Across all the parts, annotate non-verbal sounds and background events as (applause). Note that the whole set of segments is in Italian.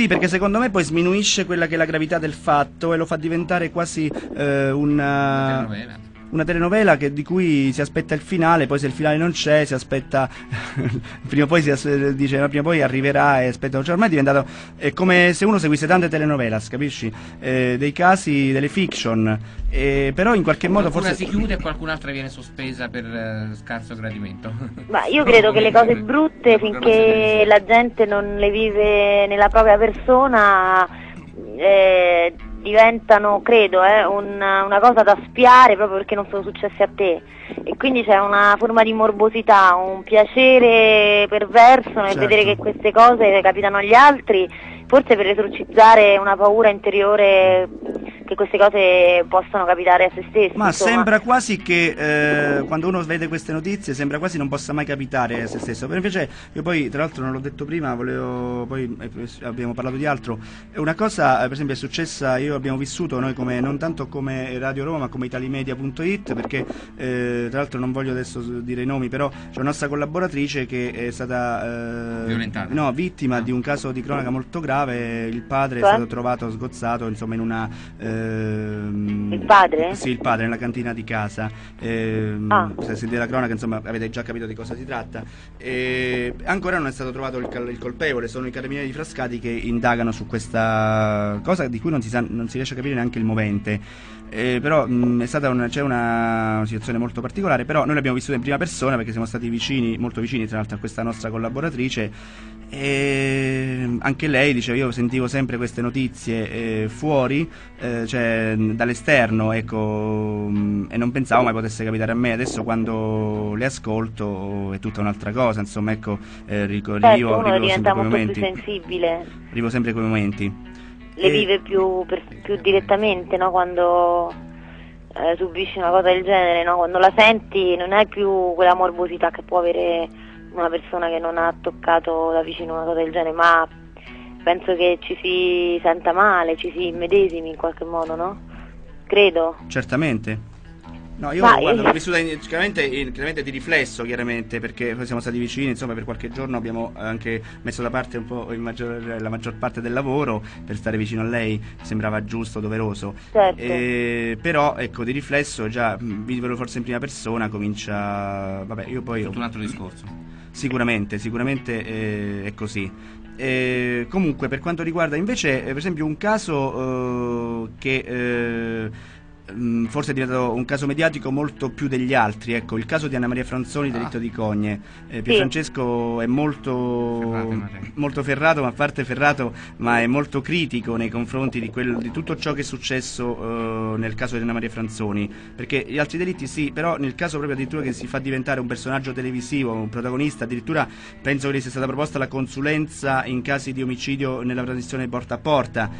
Sì, perché secondo me poi sminuisce quella che è la gravità del fatto e lo fa diventare quasi eh, una... Telenovela. Una telenovela che- di cui si aspetta il finale, poi se il finale non c'è, si aspetta. (laughs) prima o poi si as- dice, ma prima o poi arriverà e aspetta. Cioè, ormai è diventato. È come se uno seguisse tante telenovelas, capisci? Eh, dei casi, delle fiction. Eh, però in qualche modo forse. si chiude e qualcun'altra viene sospesa per eh, scarso gradimento. Ma io credo che le cose brutte, finché la gente non le vive nella propria persona, eh, diventano, credo, eh, una, una cosa da spiare proprio perché non sono successe a te. E quindi c'è una forma di morbosità, un piacere perverso nel Certo. vedere che queste cose capitano agli altri, forse per esorcizzare una paura interiore che queste cose possano capitare a se stessi. Ma insomma. sembra quasi che eh, quando uno vede queste notizie sembra quasi non possa mai capitare a se stesso. Per invece io poi, tra l'altro non l'ho detto prima, volevo, poi eh, abbiamo parlato di altro. Una cosa, eh, per esempio, è successa, io abbiamo vissuto noi come, non tanto come Radio Roma, ma come italimedia.it, perché eh, tra l'altro non voglio adesso dire i nomi, però c'è una nostra collaboratrice che è stata eh, Violentata. no, vittima di un caso di cronaca molto grave, il padre è Cioè? stato trovato sgozzato insomma in una ehm, Il padre? Sì, il padre nella cantina di casa. Ehm, Ah. Se sentite la cronaca, insomma, avete già capito di cosa si tratta. E ancora non è stato trovato il, il colpevole, sono i carabinieri di Frascati che indagano su questa cosa di cui non si, sa- non si riesce a capire neanche il movente. Eh, però mh, è stata una, c'è una situazione molto particolare, però noi l'abbiamo vissuta in prima persona perché siamo stati vicini, molto vicini tra l'altro a questa nostra collaboratrice e anche lei diceva io sentivo sempre queste notizie eh, fuori, eh, cioè dall'esterno, ecco, mh, e non pensavo mai potesse capitare a me. Adesso quando le ascolto è tutta un'altra cosa, insomma, ecco, eh, rico- Certo, rivivo, uno rivivo diventa molto più momenti. sensibile. Rivivo sempre quei momenti. le E- vive più, per- più direttamente no? quando eh, subisci una cosa del genere, no? quando la senti non hai più quella morbosità che può avere una persona che non ha toccato da vicino una cosa del genere, ma penso che ci si senta male, ci si immedesimi in qualche modo, no? Credo. Certamente. No, io Ma- guarda, l'ho vissuta in- chiaramente, in- chiaramente di riflesso, chiaramente, perché poi siamo stati vicini, insomma, per qualche giorno abbiamo anche messo da parte un po' il maggior- la maggior parte del lavoro per stare vicino a lei, sembrava giusto, doveroso. Certo. Eh, però, ecco, di riflesso, già mh, viverlo forse in prima persona comincia... Vabbè, io poi... È tutto un altro discorso. Sicuramente, sicuramente eh, è così. Eh, comunque, per quanto riguarda invece, eh, per esempio, un caso eh, che eh, mh, forse è diventato un caso mediatico molto più degli altri, ecco, il caso di Anna Maria Franzoni, delitto di Cogne. Eh, Pierfrancesco è molto Ferrato, Maria. molto ferrato, ma a parte ferrato, ma è molto critico nei confronti di, quel- di tutto ciò che è successo eh, nel caso di Anna Maria Franzoni, perché gli altri delitti sì, però nel caso proprio addirittura che si fa diventare un personaggio televisivo, un protagonista, addirittura penso che gli sia stata proposta la consulenza in casi di omicidio nella trasmissione porta a porta,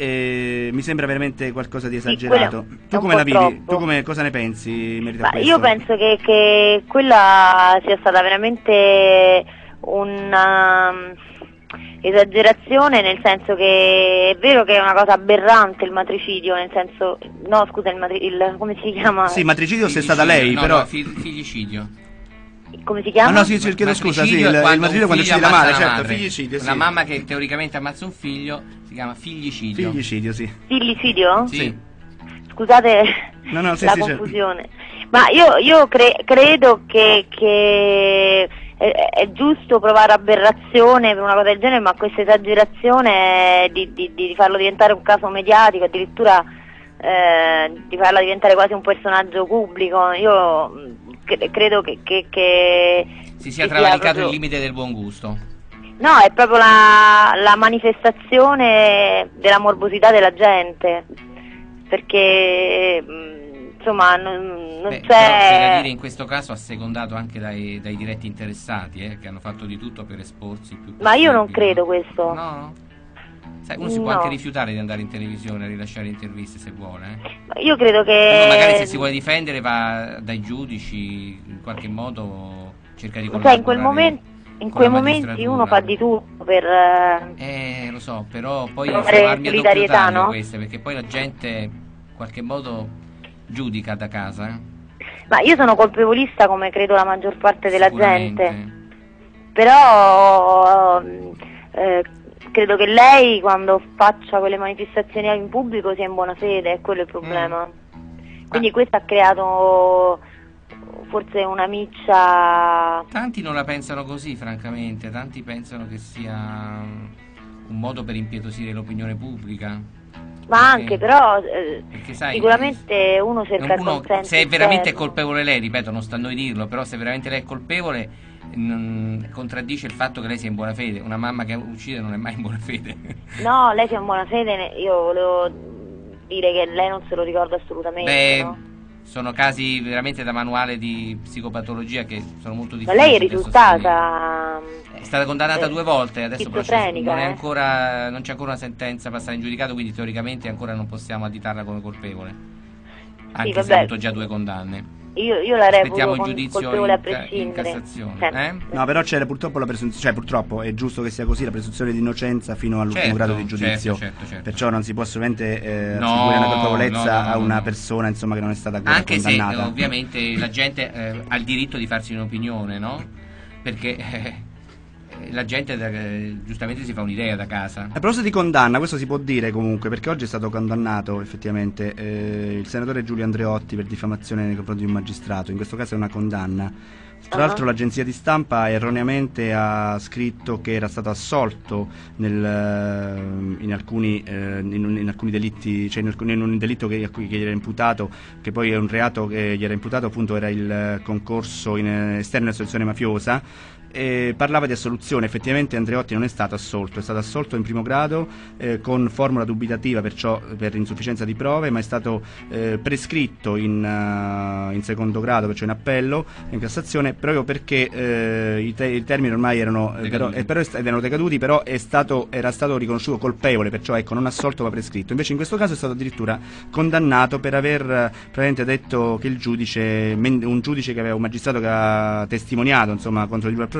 E mi sembra veramente qualcosa di esagerato. è tu come la vivi? troppo. Tu come, cosa ne pensi in merito a questo? io penso che, che quella sia stata veramente una mm, esagerazione nel senso che è vero che è una cosa aberrante il matricidio, nel senso no scusa il, matri- il come si chiama? Sì, matricidio se è stata lei, no, però... no, fi- figlicidio. Come si Ah chiama? no, sì, sì, chiedo scusa, sì, il, il matricidio quando figlio uccide la ammazza madre, la certo, madre. figlicidio, sì. Una mamma che teoricamente ammazza un figlio si chiama figlicidio. Figlicidio, sì. Figlicidio? Sì. Scusate No, no, sì, la sì, certo. confusione. Ma io, io cre- credo che, che è, è giusto provare aberrazione per una cosa del genere, ma questa esagerazione di, di- di farlo diventare un caso mediatico, addirittura eh, di farla diventare quasi un personaggio pubblico, io cre- credo che, che- che Si sia travalicato proprio- il limite del buon gusto. No, è proprio la, la manifestazione della morbosità della gente, perché mh, insomma non, non Beh, però c'è da c'è... dire in questo caso assecondato anche dai, dai diretti interessati eh, che hanno fatto di tutto per esporsi più Ma io non credo questo. No? Sai, uno si può No. anche rifiutare di andare in televisione a rilasciare interviste se vuole. Eh. Io credo che... Uno magari se si vuole difendere va dai giudici, in qualche modo cerca di Sai, in quel collaborare momento... In quei momenti uno fa di tutto per... eh, Eh, lo so, però poi Trovare sono armi a doppio solidarietà, taglio no? queste, perché poi la gente in qualche modo giudica da casa. eh. Ma io sono colpevolista come credo la maggior parte della gente. Però... mm, eh, credo che lei quando faccia quelle manifestazioni in pubblico sia in buona fede, è quello il problema. Quindi Ah. questo ha creato forse una miccia... Tanti non la pensano così, francamente, tanti pensano che sia un modo per impietosire l'opinione pubblica. Ma Perché- anche però eh, Perché sai, sicuramente uno cerca il consenso se è veramente esterno. colpevole lei, ripeto, non sta a noi dirlo, però se veramente lei è colpevole non- contraddice il fatto che lei sia in buona fede. Una mamma che uccide non è mai in buona fede. (laughs) No, lei sia in buona fede, io volevo dire che lei non se lo ricorda assolutamente, Beh, no? sono casi veramente da manuale di psicopatologia che sono molto Ma difficili. lei è risultata... È stata condannata eh, due volte, adesso schizofrenica, non, eh. ancora, non c'è ancora una sentenza passata in giudicato, quindi teoricamente ancora non possiamo additarla come colpevole. Anche se vabbè. ha avuto già due condanne. Io, io la Aspettiamo reputo il con- giudizio colpevole a prescindere. Eh? No, però c'è purtroppo la presunzione, cioè purtroppo è giusto che sia così, la presunzione di innocenza fino all'ultimo Certo, grado di giudizio. certo, certo, certo. Perciò non si può assolutamente eh, No, attribuire una colpevolezza no, no, no, a una no. persona insomma, che non è stata ancora Anche se condannata. eh, ovviamente la gente eh, ha il diritto di farsi un'opinione, no? Perché eh, la gente eh, giustamente si fa un'idea da casa. A proposito di condanna, questo si può dire comunque, perché oggi è stato condannato effettivamente eh, il senatore Giulio Andreotti per diffamazione nei confronti di un magistrato, in questo caso è una condanna. Tra Ah. l'altro l'agenzia di stampa erroneamente ha scritto che era stato assolto nel, eh, in, alcuni, eh, in, in alcuni delitti, cioè in, alcuni- in un delitto che, a cui che gli era imputato, che poi è un reato che gli era imputato appunto era il eh, concorso in, eh, esterno in associazione mafiosa e parlava di assoluzione, effettivamente Andreotti non è stato assolto, è stato assolto in primo grado eh, con formula dubitativa perciò per insufficienza di prove, ma è stato eh, prescritto in, eh, in secondo grado, perciò in appello, in Cassazione, proprio perché eh, i, te- i termini ormai erano, eh, però, Decaduti. eh, però est- erano decaduti, però è stato, era stato riconosciuto colpevole, perciò ecco, non assolto ma prescritto. Invece in questo caso è stato addirittura condannato per aver eh, probabilmente detto che il giudice, un giudice che aveva un magistrato che ha testimoniato insomma, contro di lui al processo,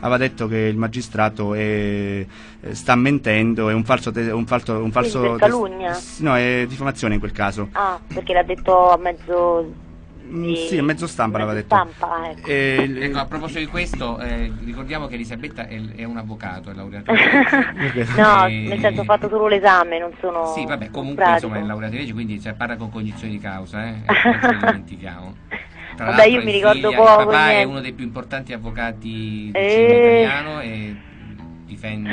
aveva detto che il magistrato è- eh, sta mentendo, è un falso, te- un falso, un falso calunnia? no, è diffamazione in quel caso. Ah, perché l'ha detto a mezzo... Mm, sì, a mezzo stampa l'aveva detto. stampa, ecco. E il- Ecco, a proposito di questo, eh, ricordiamo che Elisabetta è, è un avvocato, è laureato. (laughs) no, E- nel senso ho fatto solo l'esame, non sono Sì, vabbè, comunque pratico. insomma è laureato in legge, quindi cioè, parla con cognizione di causa, eh? eh, non dimentichiamo. (laughs) Tra Vabbè, io mi è ricordo figlia- poco, Il papà è niente. uno dei più importanti avvocati del Eh. cinema italiano e difende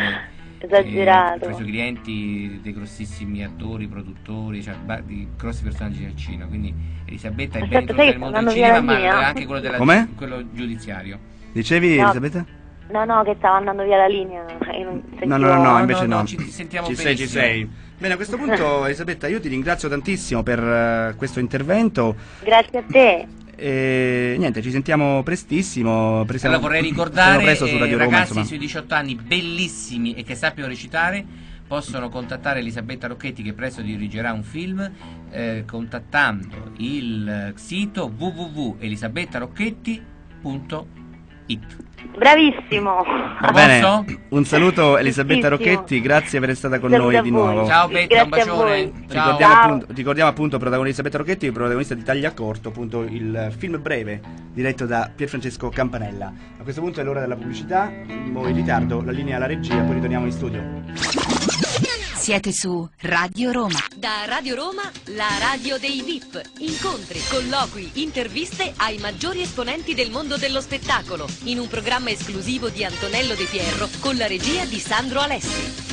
Esagerato. eh, tra i suoi clienti dei grossissimi attori, produttori, cioè di grossi personaggi del cinema. Quindi Elisabetta è ben Aspetta, introdotta nel mondo del cinema, ma linea? anche quello, della, Com'è? quello giudiziario. Dicevi No. Elisabetta? No, no, che stava andando via la linea e No, no, no, no, invece no, no. ci sentiamo ci sei, ci sei. Bene, a questo punto (laughs) Elisabetta io ti ringrazio tantissimo per eh, questo intervento Grazie a te. E niente, ci sentiamo prestissimo. Pre- Allora vorrei ricordare presto su eh, Roma, ragazzi insomma. sui 18 anni bellissimi e che sappiano recitare possono contattare Elisabetta Rocchetti che presto dirigerà un film eh, contattando il sito Bravissimo. Va Bene, un saluto Elisabetta. Rocchetti, grazie per essere stata con Saluti noi di nuovo. Ciao Betta, un bacione. Ciao. Ricordiamo, Ciao. appunto, ricordiamo appunto protagonista Elisabetta Rocchetti, protagonista di Taglia Corto, appunto il film breve diretto da Pierfrancesco Campanella. A questo punto è l'ora della pubblicità, mo in ritardo la linea alla regia, poi ritorniamo in studio. Siete su Radio Roma. Da Radio Roma, la radio dei VIP. Incontri, colloqui, interviste ai maggiori esponenti del mondo dello spettacolo. In un programma esclusivo di Antonello De Pierro con la regia di Sandro Alessi.